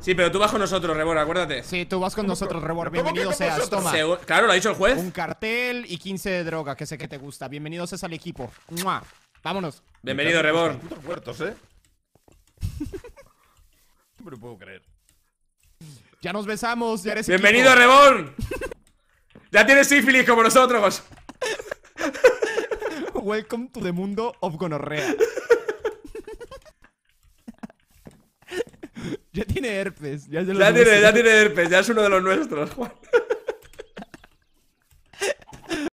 Sí, pero tú vas con nosotros, Rebor, acuérdate. Sí, tú vas con nosotros, Rebor. ¿Cómo que Bienvenido seas, vosotros? toma. Segu- claro, lo ha dicho el juez. Un cartel y 15 de droga, que sé que te gusta. Bienvenidos es al equipo. ¡Mua! Vámonos. Bienvenido, Rebor. Putos muertos, ¿eh? No me lo puedo creer. Ya nos besamos, ya eres Bienvenido, equipo. Rebor. Ya tienes sífilis como nosotros. Welcome to the mundo of gonorrea. Ya tiene herpes. Ya, es de los Ya tiene, ya tiene herpes, ya es uno de los nuestros, Juan.